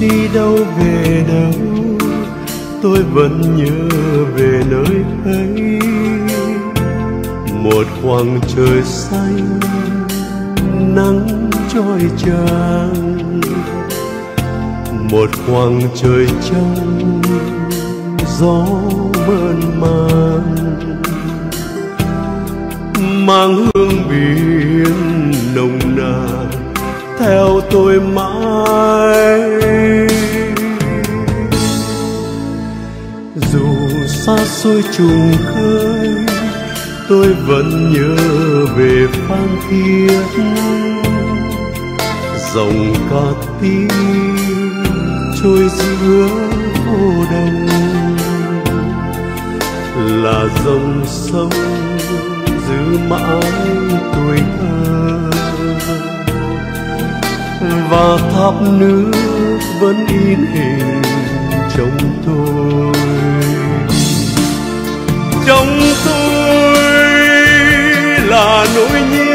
đi đâu về đâu, tôi vẫn nhớ về nơi ấy. Một khoảng trời xanh, nắng trôi tràn một khoảng trời trong gió mơn man. Mang hương biển nồng theo tôi mãi. Dù xa xôi trùng khơi, tôi vẫn nhớ về phan thiết. Dòng ca tí trôi giữa vô đồng là dòng sông giữ mãi tuổi thơ và tháp nước vẫn in hình trong tôi. Trong tôi là nỗi nhớ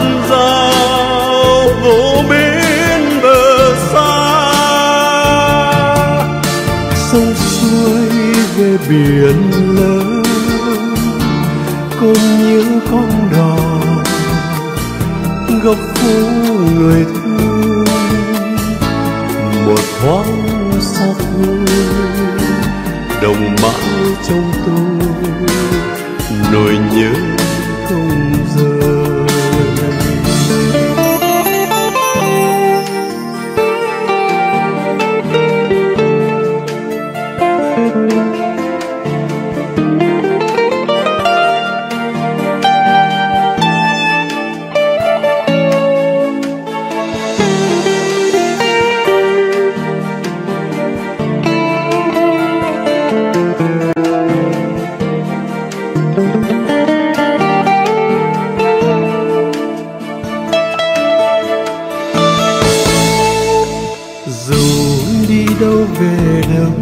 sóng dạt dào vô bên bờ xa sông suối về biển lớn con nhớ con đò góc phố người thương một thoáng sắc thôi đồng mãi trong tôi nỗi nhớ đâu về đâu.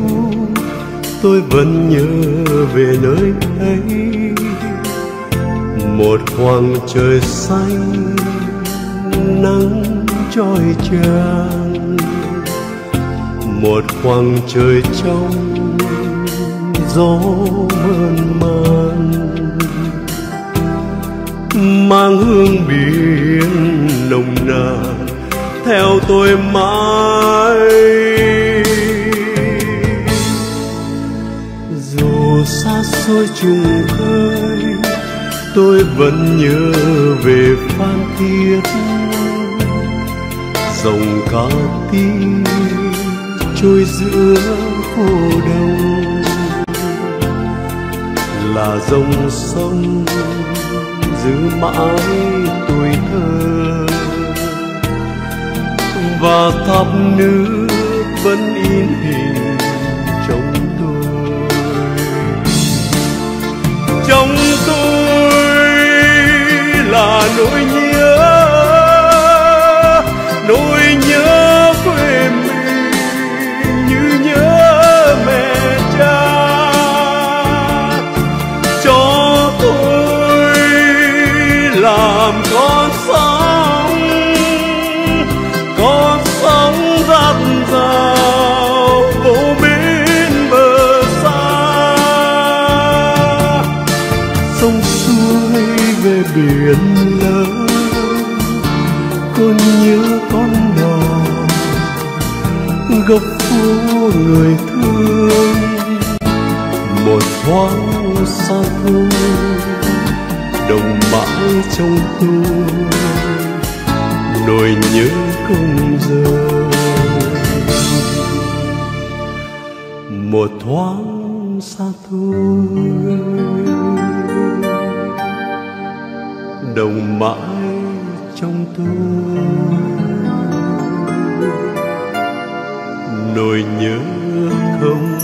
Tôi vẫn nhớ về nơi ấy. Một khoảng trời xanh, nắng trói tràn một khoảng trời trong, gió mơn man. Mang hương biển nồng nàn, theo tôi mãi. Xa xôi trùng khơi. Tôi vẫn nhớ về phan thiết. Dòng ca ti trôi giữa phố đông là dòng sông giữ mãi tuổi thơ. Và tháp nước vẫn in hình nỗi nhớ nỗi nhớ quê mình như nhớ mẹ cha. Cho tôi làm con sóng con sóng dạt dào vô bên bờ xa. Sông suối về biển lớn con nhớ con đò góc phố người thương. Một thoáng xa thương đồng mãi trong tôi nỗi nhớ không rời. Một thoáng xa thôi. Đồng mãi trong tôi. Nỗi nhớ không